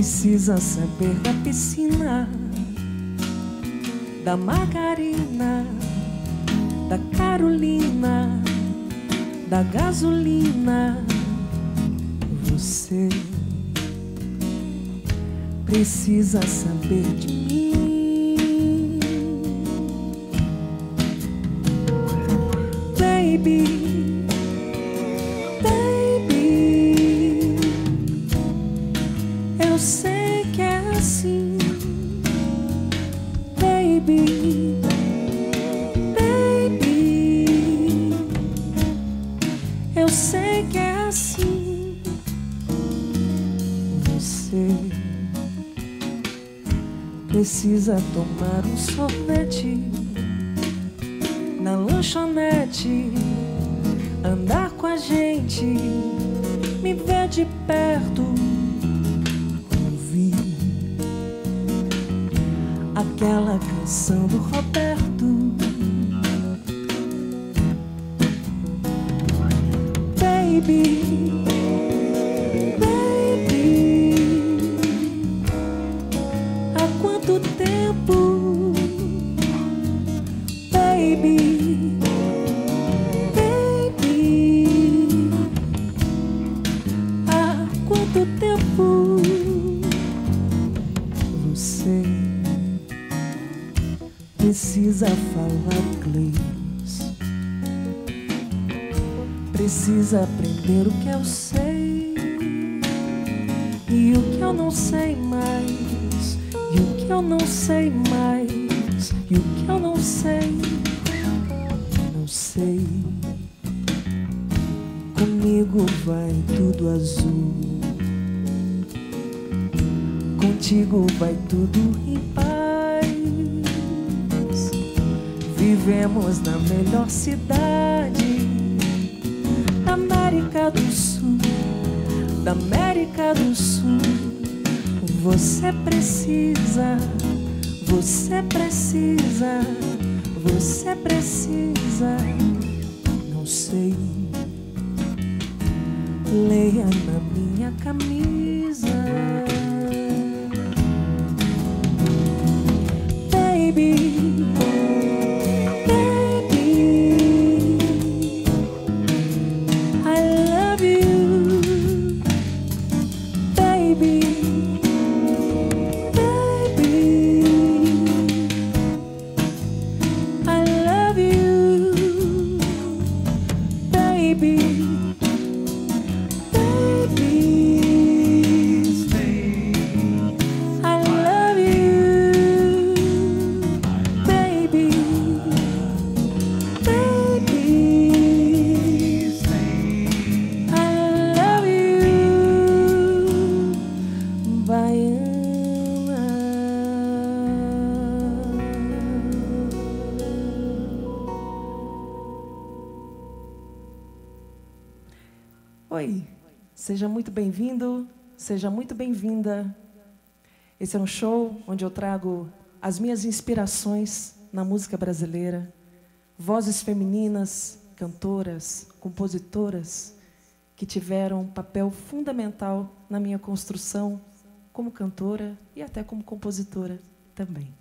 Precisa saber da piscina, da margarina, da Carolina, da gasolina. Você precisa saber de mim, tomar um sorvete O que eu sei e o que eu não sei mais, e o que eu não sei mais, e o que eu não sei, não sei. Comigo vai tudo azul, contigo vai tudo em paz. Vivemos na melhor cidade seja muito bem-vinda. Esse é um show onde eu trago as minhas inspirações na música brasileira, vozes femininas, cantoras, compositoras que tiveram um papel fundamental na minha construção como cantora e até como compositora também.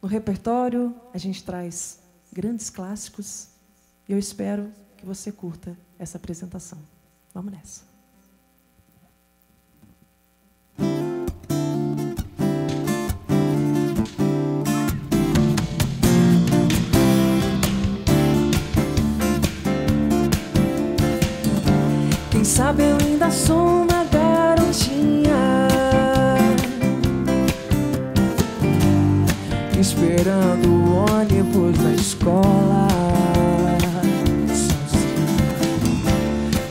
No repertório, a gente traz grandes clássicos e eu espero que você curta essa apresentação. Vamos nessa. Quem sabe eu ainda sou uma garotinha. Esperando o ônibus da escola.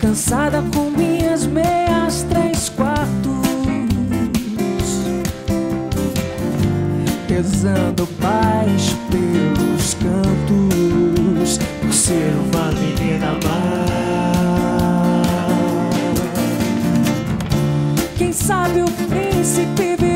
Cansada com minhas meias três quartos. Rezando baixo pelos cantos. Por ser uma menina má Quem sabe o príncipe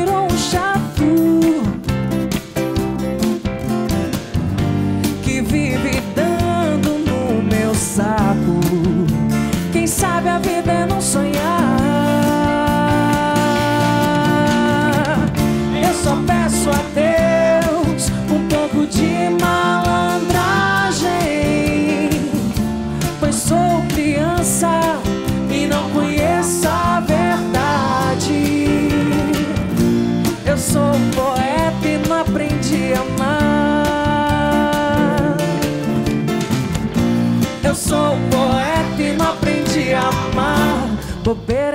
sou poeta e não aprendi a amar. Bobeira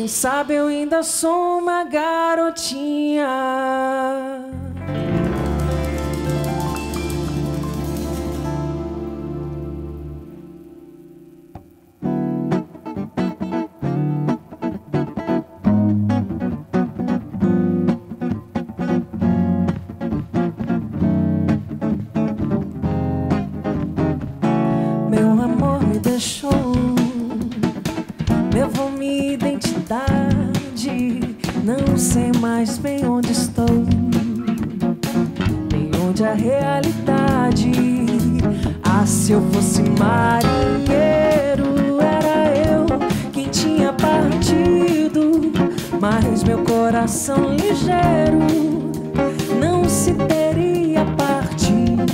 Quem sabe eu ainda sou uma garotinha. coração ligeiro não se teria partido,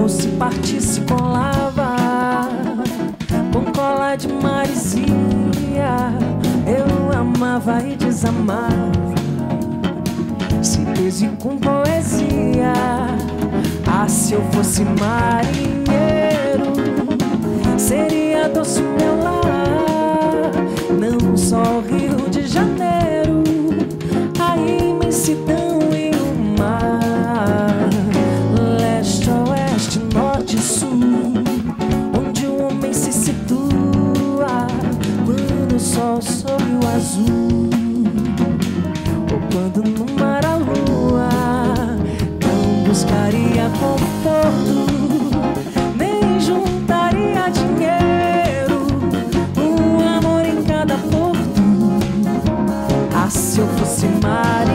ou se partisse com lava, com cola de marisia, eu amava e desamava. Se e com poesia, ah, se eu fosse mais. not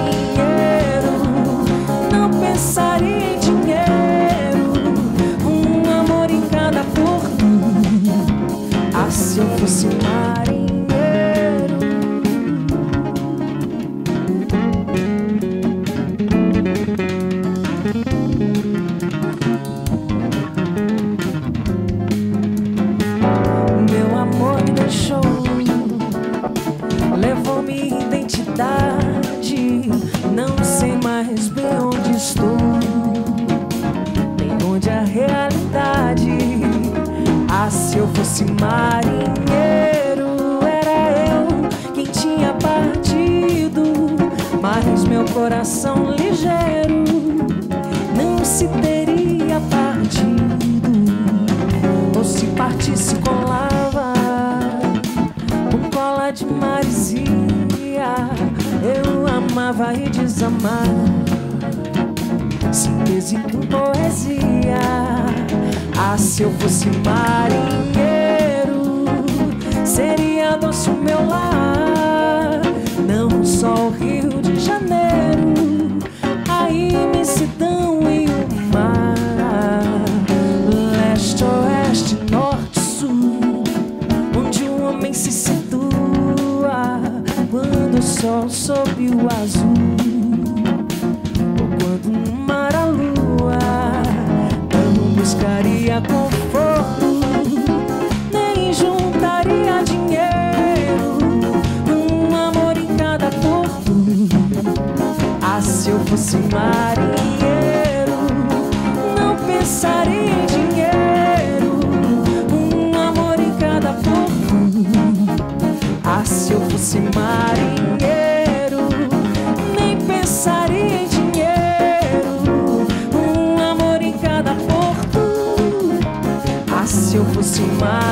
fosse marinheiro, era eu quem tinha partido, mas meu coração ligeiro não se teria partido. Ou se partisse, colava com cola de maresia. Eu amava e desamava síntese com poesia. Ah, se eu fosse marinheiro, seria doce o meu lar. Não só o Rio de Janeiro, a imensidão e o mar. Leste, oeste, norte, sul, onde o homem se situa quando o sol sobe o azul. Fosse marinheiro, não pensaria em dinheiro, um amor em cada porto. Ah, se eu fosse marinheiro, nem pensaria em dinheiro, um amor em cada porto. Ah, se eu fosse marinheiro.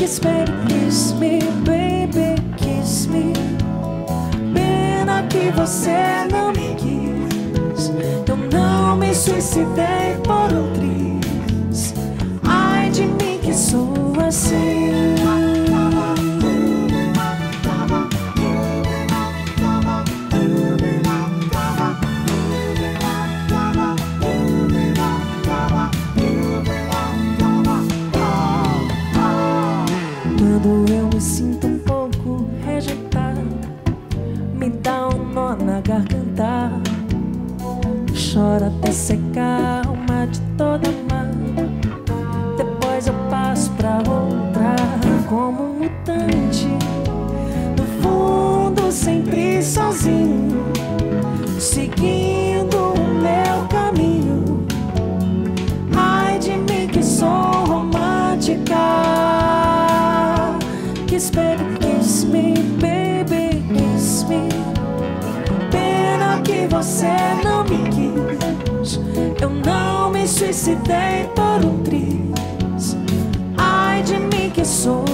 Kiss me, kiss me, baby, kiss me. Pena que você não me quis. Eu não me suicidei por outriz. Ai de mim que sou assim. Secar suicidei por um triz. Ai de mim que sou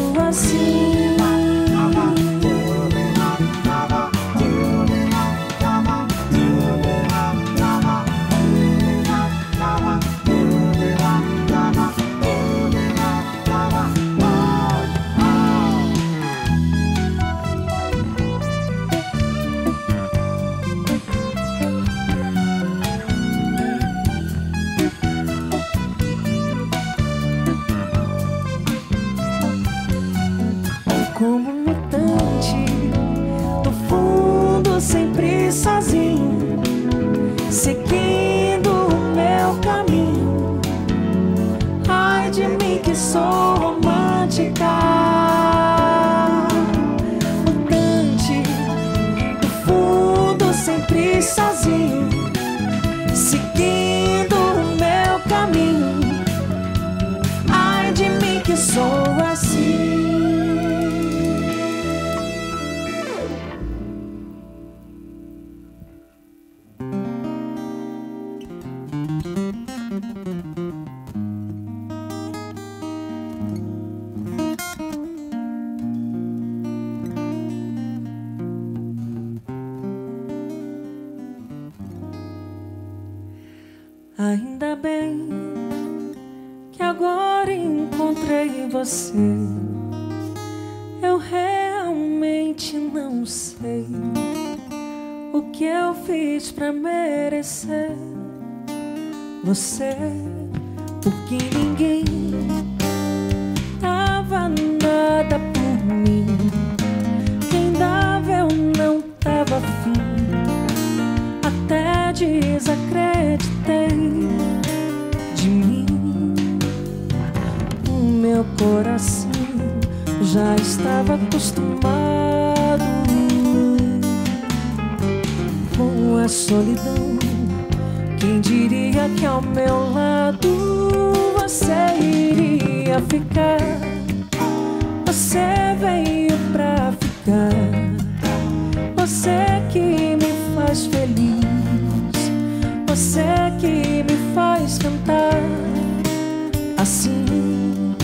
com a solidão. Quem diria que ao meu lado você iria ficar? Você veio pra ficar. Você que me faz feliz. Você que me faz cantar assim.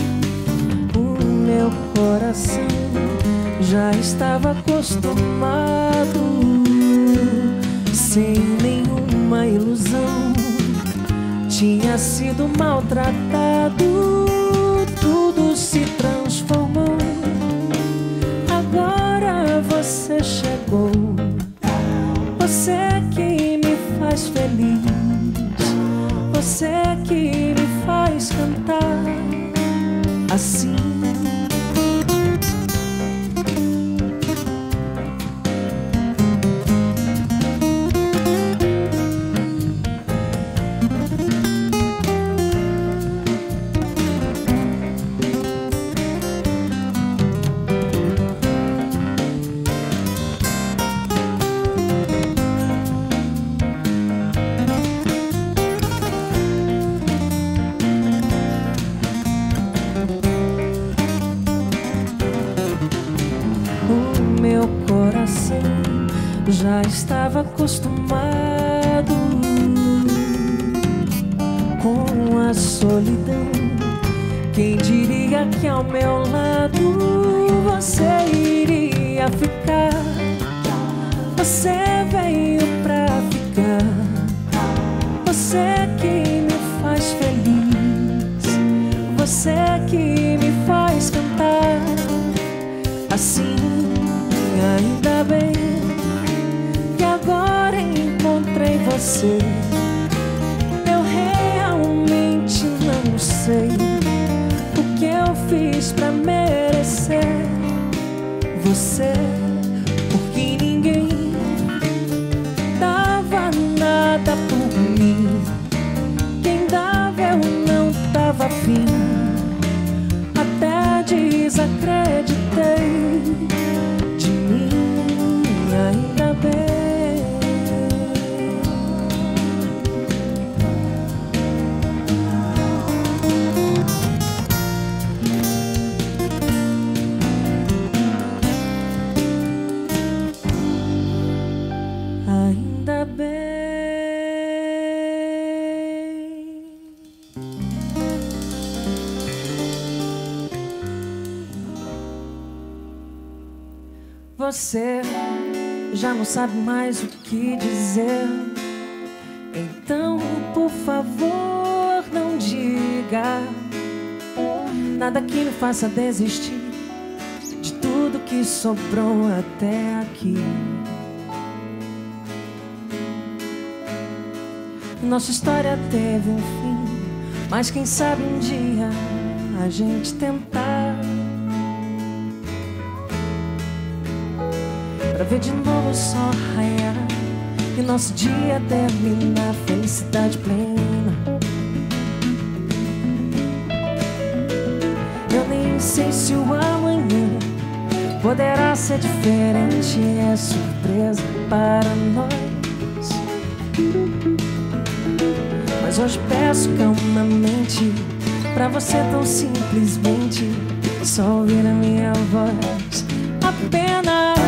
O meu coração já estava acostumado, sem nenhuma ilusão. Tinha sido maltratado, tudo se transformou. Agora você chegou, você que me faz feliz, você que me que ao meu lado você iria ficar? Você veio pra ficar. Você que me faz feliz. Você que me faz cantar assim. Ainda bem que agora encontrei você. Pra merecer Você já não sabe mais o que dizer. Então, por favor, não diga nada que me faça desistir de tudo que sobrou até aqui. Nossa história teve um fim, mas quem sabe um dia a gente tentar pra ver de novo sol raiar e nosso dia terminar felicidade plena. Eu nem sei se o amanhã poderá ser diferente, é surpresa para nós. Mas hoje peço calmamente pra você tão simplesmente só ouvir a minha voz. Apenas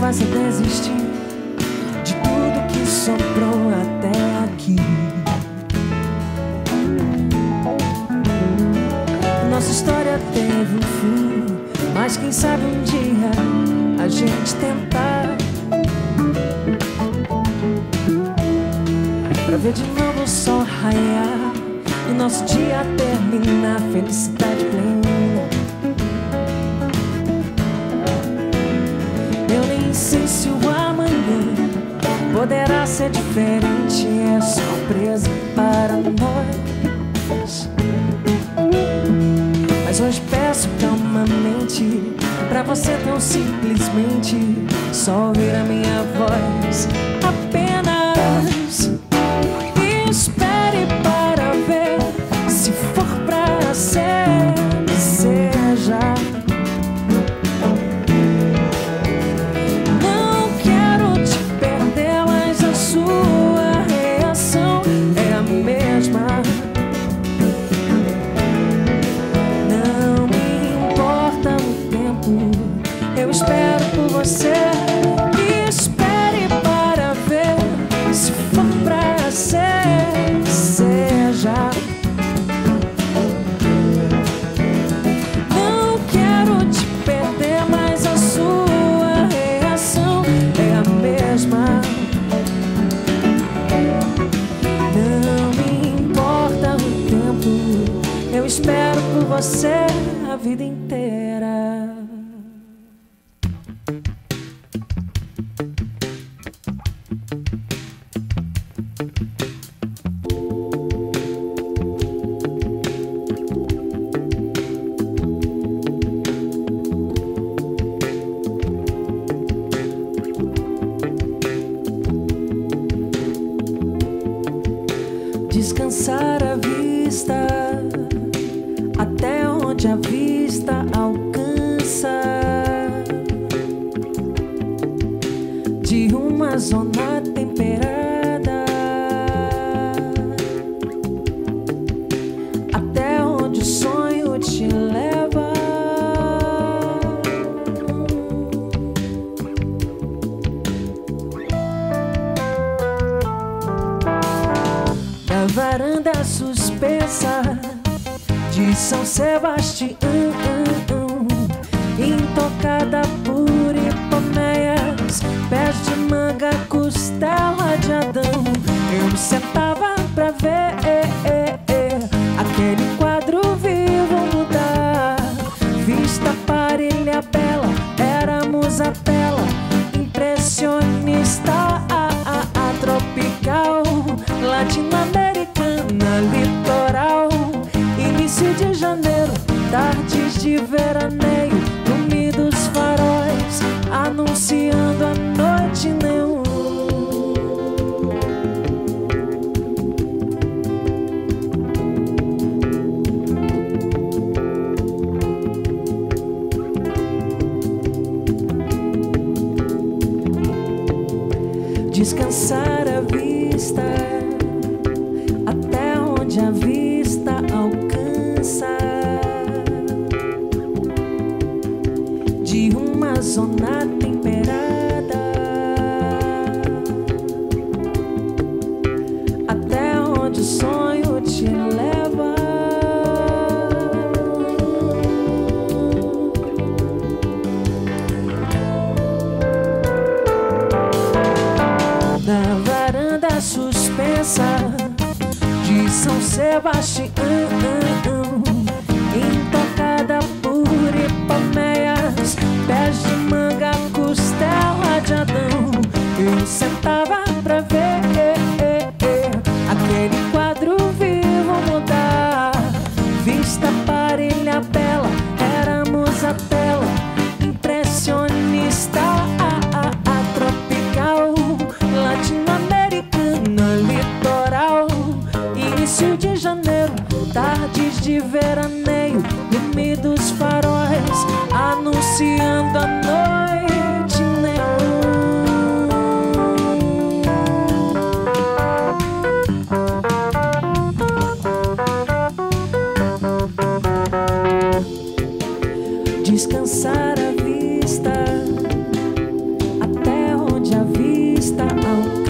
faça desistir de tudo que soprou até aqui. Nossa história teve um fim, mas quem sabe um dia a gente tentar. Pra ver de novo o sol raiar e nosso dia terminar, felicidade plena. Poderá ser diferente, é surpresa para nós. Mas hoje peço calmamente pra você tão simplesmente só ouvir a minha voz. você a vida inteira. está.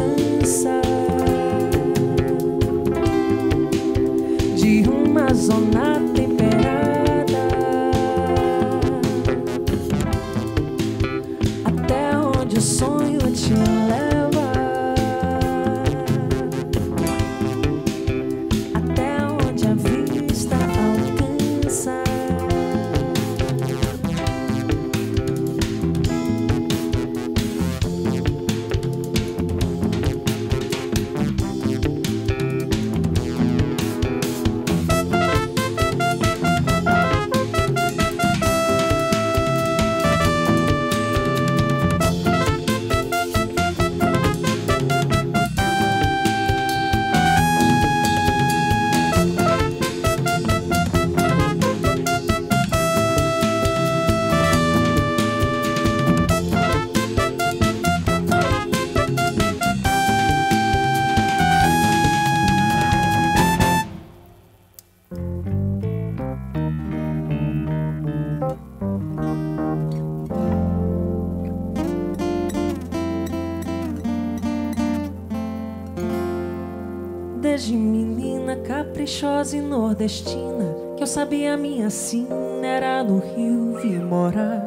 Nordestina Que eu sabia minha sina era no Rio vi morar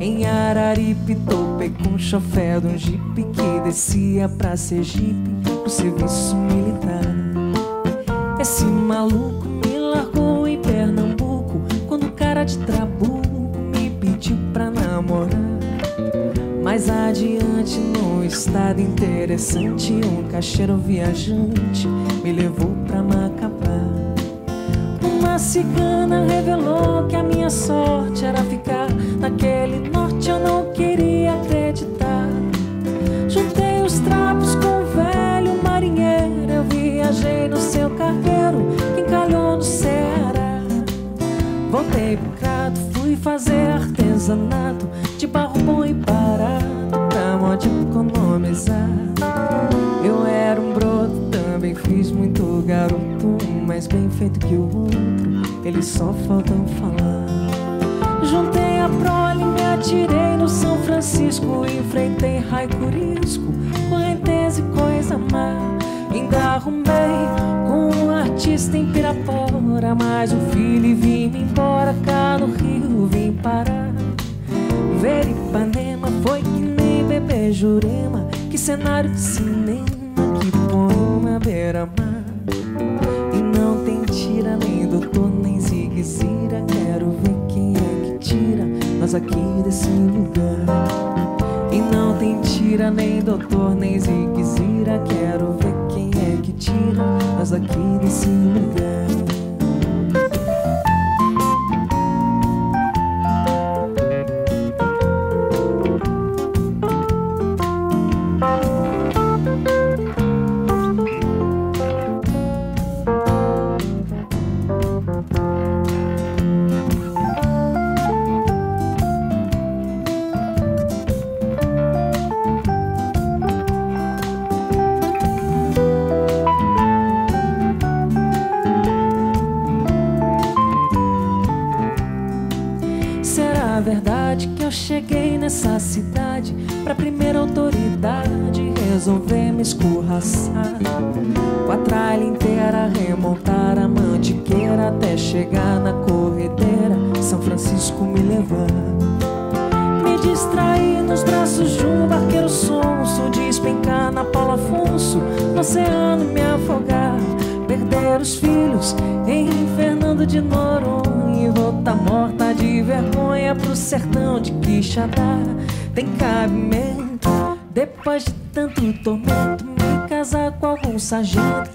Em Araripe topei com chofé de um jipe Que descia pra Sergipe pro serviço militar Esse maluco me largou em Pernambuco Quando o cara de trabuco me pediu pra namorar mais adiante, num estado interessante, um caixeiro viajante me levou pra Macapá. Uma cigana revelou que a minha sorte era ficar naquele norte. Eu não queria acreditar. Juntei os trapos com o velho marinheiro. Eu viajei no seu cargueiro que encalhou no Ceará. Voltei pro Crato, fui fazer artesanato de barro bom e barato pra modo economizar. Eu era um broto, também fiz muito garoto, mas bem feito que o outro, eles só faltam falar. Juntei a prole, me atirei no São Francisco, enfrentei Raicurisco, correnteza e coisa má. Ainda arrumei com um artista em Pirapora, mas o filho e vim-me embora cá no Rio, vim parar. Ver Ipanema foi que nem bebê Jurema, que cenário de cinema que põe uma aqui desse lugar. E não tem tira, nem doutor, nem zigue-zira. Quero ver quem é que tira nós aqui desse lugar. Nessa cidade pra primeira autoridade resolver me escorraçar? Com a tralha inteira remontar a mantiqueira até chegar na corredeira, São Francisco me levar. Me distrair nos braços de um barqueiro sonso, despencar na Paula Afonso, no oceano me de Quixadá. Tem cabimento depois de tanto tormento me casar com algum sargento,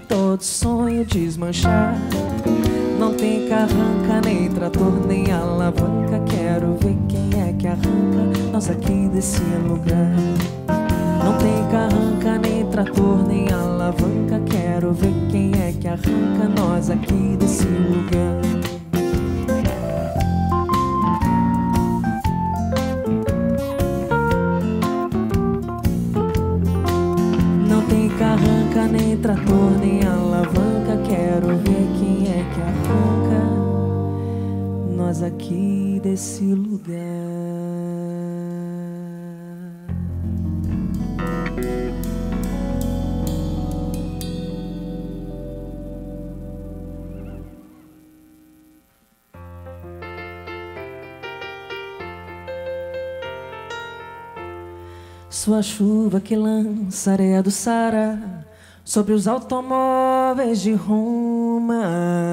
Sua chuva que lança areia do Sara sobre os automóveis de Roma.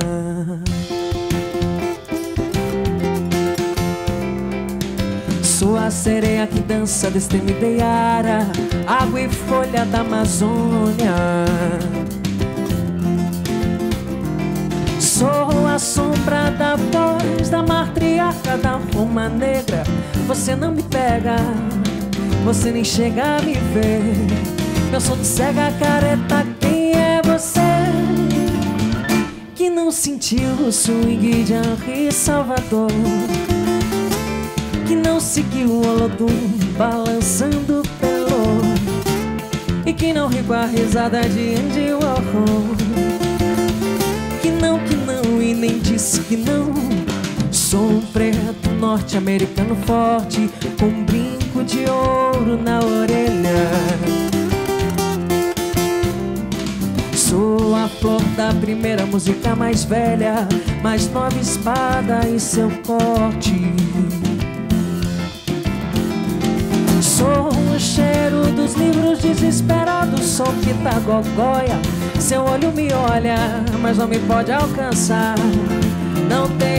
Sua sereia que dança destemideiara, água e folha da Amazônia. Sou a sombra da voz da matriarca da Roma Negra. Você não me pega você nem chega a me ver. Eu sou de cega careta, quem é você? Que não sentiu o swing de Henri Salvador. Que não seguiu o Olodum balançando pelo. E que não riu a risada de Andy Warhol. Que não, que não, e nem disse que não. Sou um preto norte-americano forte, com brinco de ouro na orelha. Sou a flor da primeira música mais velha, mais nova espada em seu corte. Sou o cheiro dos livros desesperados, sou que tá gogóia. Seu olho me olha, mas não me pode alcançar. Não tenho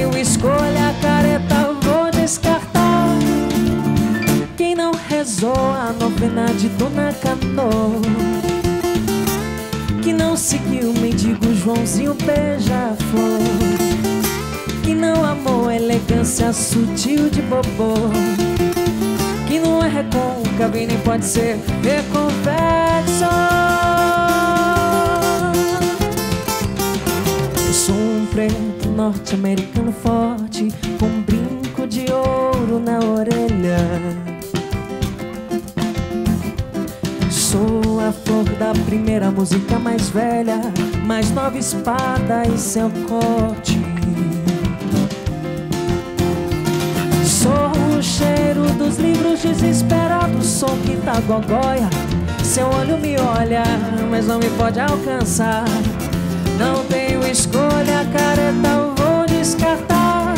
a novena de Dona Cano Que não seguiu o mendigo Joãozinho beija-flor. Que não amou a elegância sutil de Bobô. Que não é recôncavo e nem pode ser reconvexo. Eu sou um preto norte-americano forte Com um brinco de ouro na orelha Da primeira música mais velha, mais nova espada e seu corte. Sou o cheiro dos livros desesperados, sou quinta gogóia. Seu olho me olha, mas não me pode alcançar. Não tenho escolha, careta, vou descartar.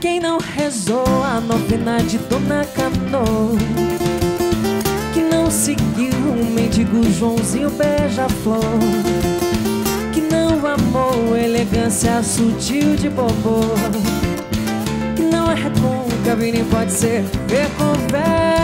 Quem não rezou a novena de Dona Cano seguiu um mendigo Joãozinho beija-flor Que não amou elegância sutil de bobô. Que não é recôncavo e nem pode ser reconvexo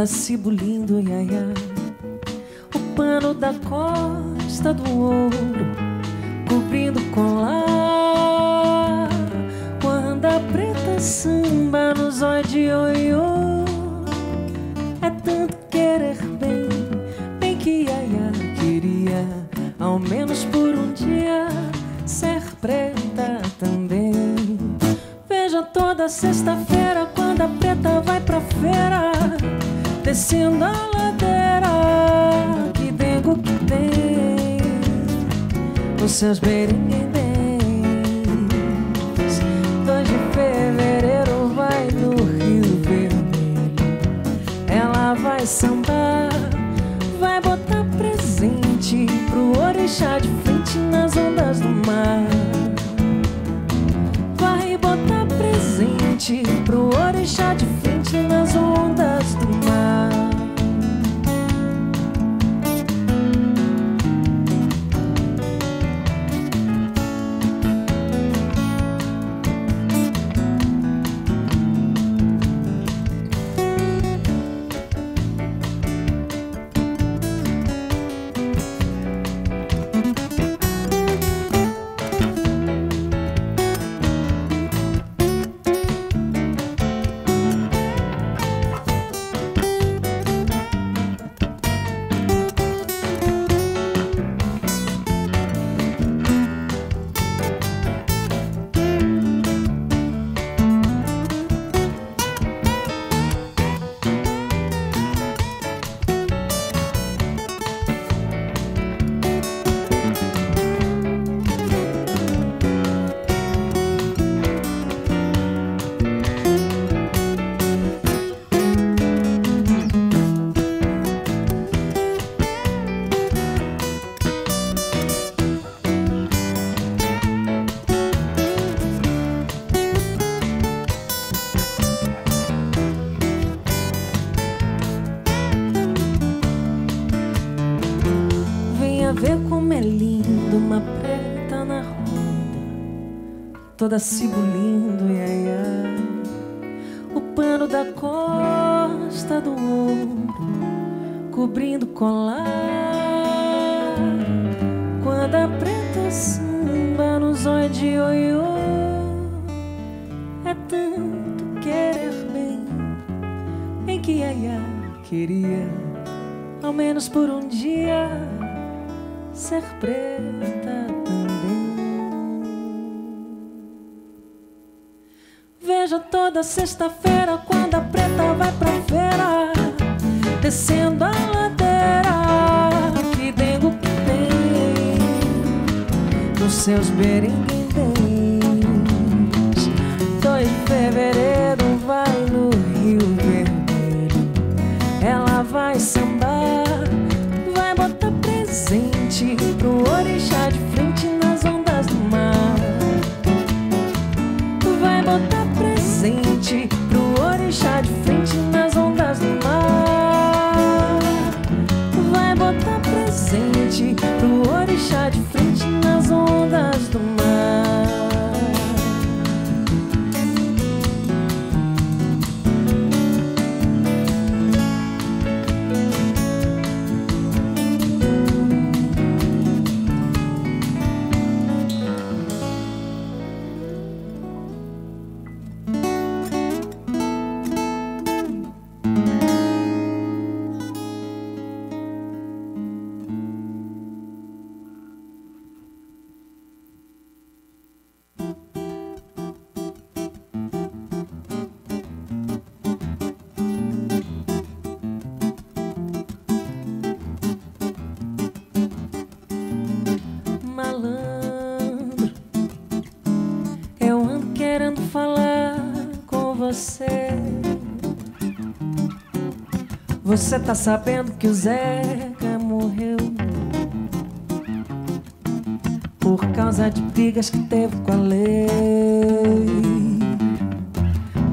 toda cibulindo, ia, ia. O pano da costa do ouro seus beringuinhos. 2 de fevereiro vai no Rio Vermelho. Ela vai sambar, vai botar presente pro orixá de frente nas ondas do mar. Vai botar presente pro orixá de frente nas ondas toda cibulindo, ai, ai. O pano da costa do ouro, cobrindo colar. Quando a preta samba nos olha de oiô, é tanto querer bem, bem que ai, ai, queria, ao menos por um dia ser preta toda sexta-feira quando a preta vai pra feira, descendo a ladeira, que dengo que tem nos seus beringuinhos. 2 de fevereiro vai no Rio Vermelho, ela vai sambar, vai botar presente pro orixá de orixá de frente nas ondas do mar. Você tá sabendo que o Zeca morreu por causa de brigas que teve com a lei.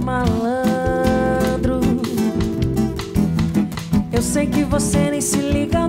Malandro, eu sei que você nem se liga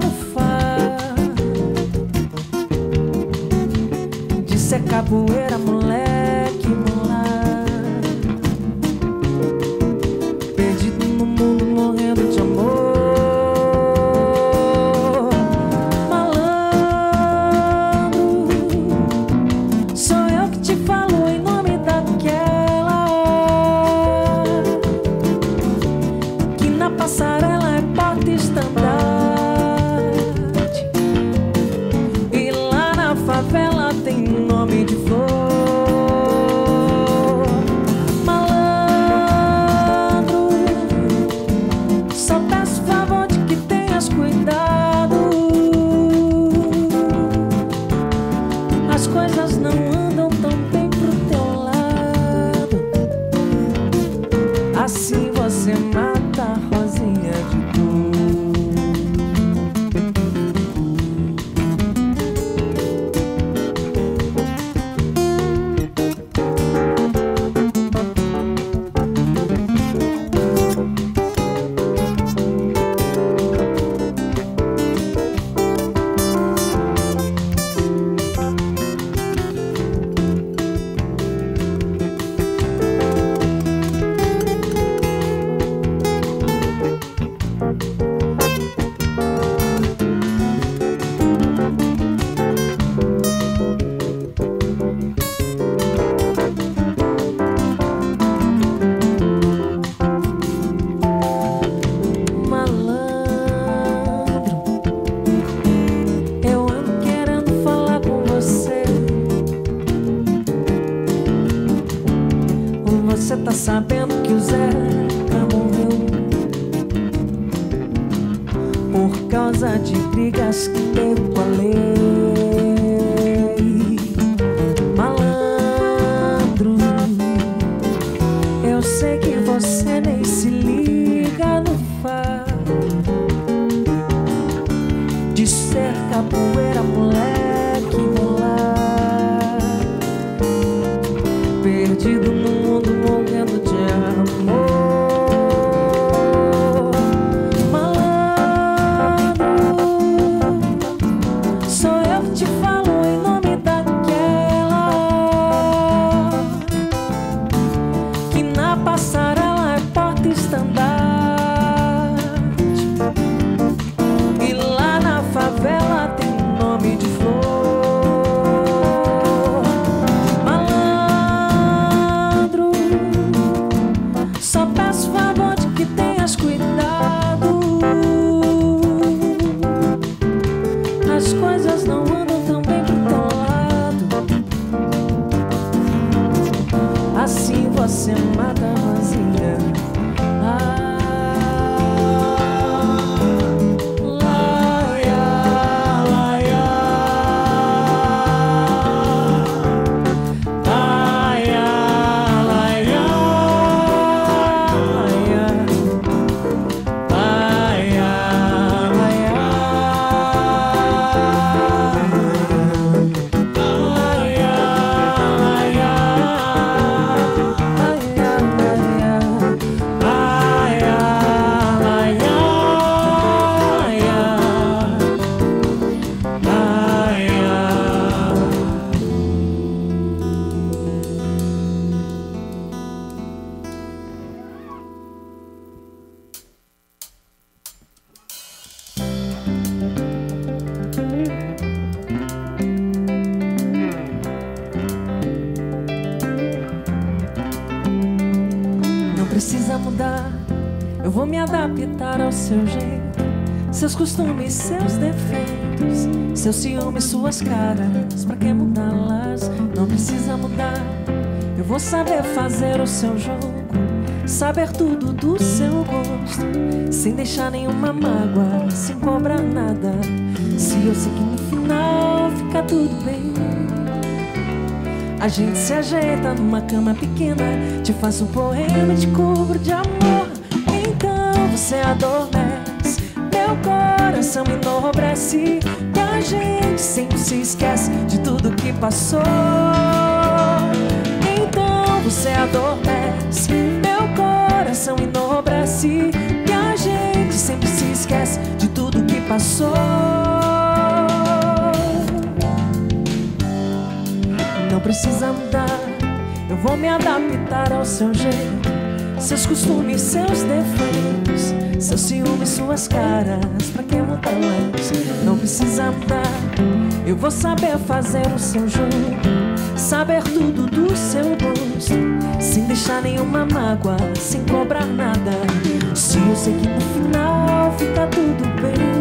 costumes, seus defeitos, seus ciúmes, suas caras. Pra que mudá-las? Não precisa mudar, eu vou saber fazer o seu jogo. Saber tudo do seu gosto, sem deixar nenhuma mágoa, sem cobrar nada. Se eu sei que no final fica tudo bem. A gente se ajeita numa cama pequena Te faço um poema e te cubro de amor Então você adormece Meu coração enobrece E a gente sempre se esquece De tudo que passou. Então você adormece. Meu coração enobrece E a gente sempre se esquece De tudo que passou. Não precisa mudar, eu vou me adaptar ao seu jeito. Seus costumes, seus defeitos, seus ciúmes, suas caras. Pra que mudá-las? Não precisa mudar, eu vou saber fazer o seu jogo. Saber tudo do seu gosto, sem deixar nenhuma mágoa, sem cobrar nada. Se eu sei que no final fica tudo bem.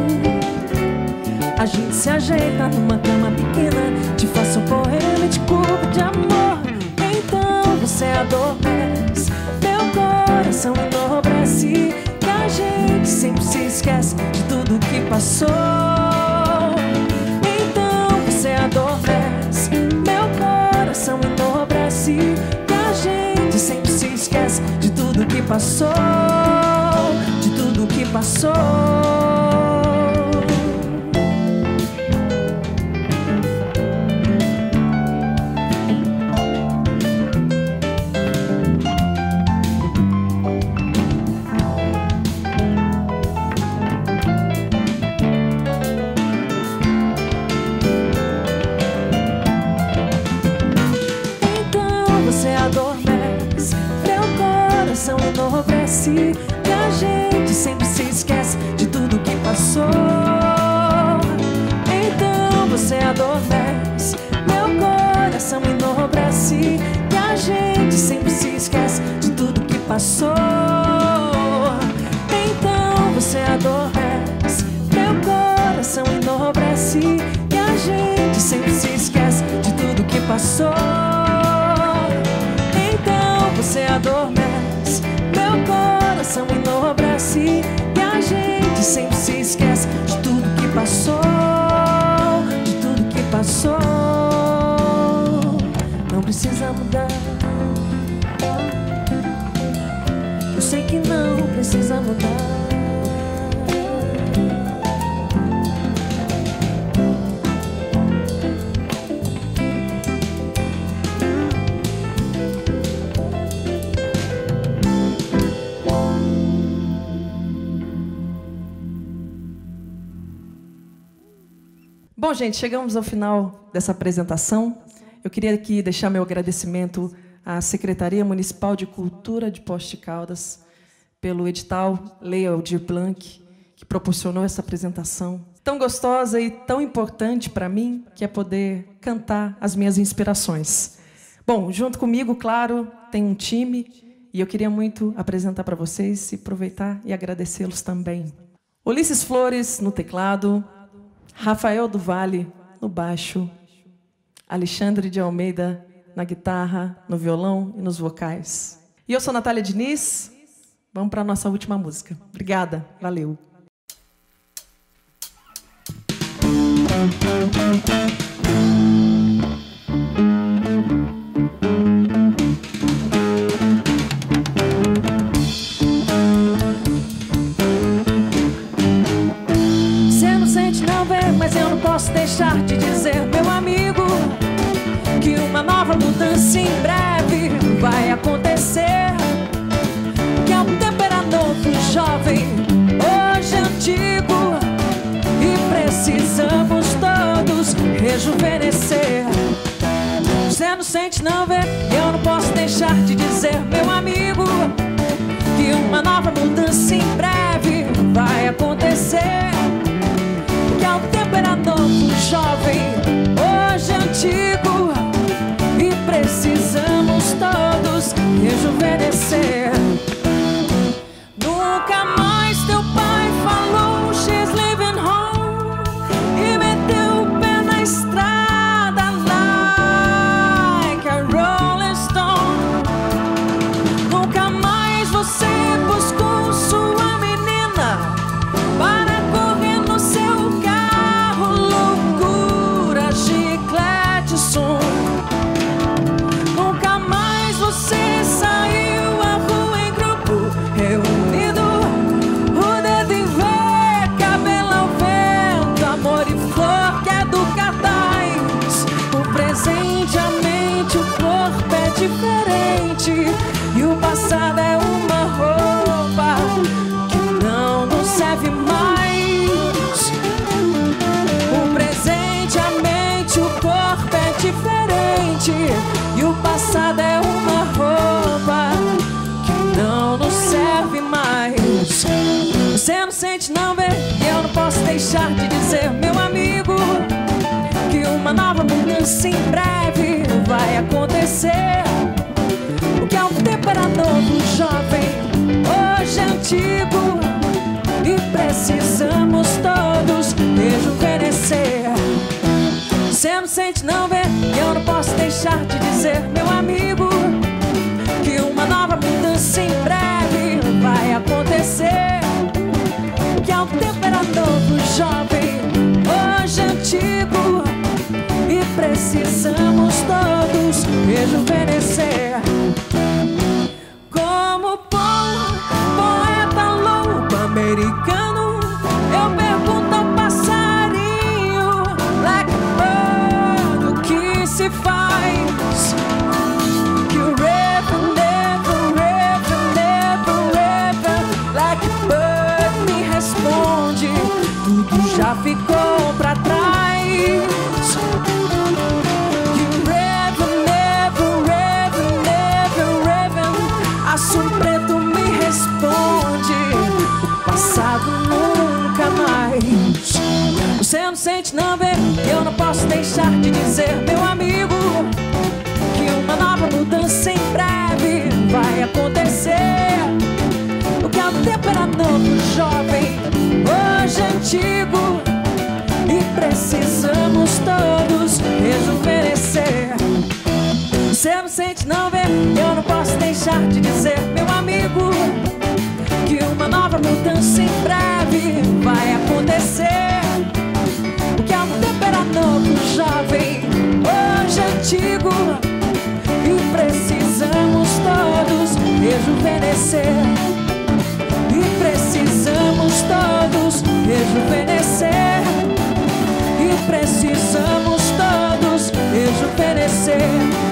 A gente se ajeita numa cama pequena Te faço um poema e te cubro de amor Então você adormece Meu coração enobrece se esquece De tudo que passou. Então você adormece Meu coração enobrece E a gente sempre se esquece De tudo que passou De tudo que passou Bom, gente, chegamos ao final dessa apresentação. Eu queria aqui deixar meu agradecimento à Secretaria Municipal de Cultura de Poste Caldas pelo edital Lei Aldir Blanc, que proporcionou essa apresentação tão gostosa e tão importante para mim, que é poder cantar as minhas inspirações. Bom, junto comigo, claro, tem um time e eu queria muito apresentar para vocês e aproveitar e agradecê-los também. Ulisses Flores no teclado, Rafael do Vale no baixo, Alexandre de Almeida na guitarra, no violão e nos vocais. E eu sou Natália Diniz. Vamos para a nossa última música. Obrigada, valeu. Posso deixar de dizer, meu amigo, que uma nova mudança em breve vai acontecer. Que há um tempo era novo, jovem, hoje é antigo, e precisamos todos rejuvenescer. Você não sente, não vê? Eu não posso deixar de dizer, meu amigo, que uma nova mudança em breve vai acontecer era novo, jovem, hoje antigo e precisamos todos rejuvenescer. Já ficou pra trás. O Raven never, Raven never, Raven, azul preto me responde, o passado nunca mais. Você não sente, não vê? Eu não posso deixar de dizer, meu amigo, que uma nova mudança em breve vai acontecer. O que há um tempo era novo, jovem, hoje antigo e precisamos todos rejuvenescer. Se eu me sente não vê. eu não posso deixar de dizer, meu amigo, que uma nova mudança em breve vai acontecer. O que há um tempo era novo, jovem, hoje antigo e precisamos todos rejuvenescer. E precisamos precisamos todos rejuvenescer. E precisamos todos rejuvenescer.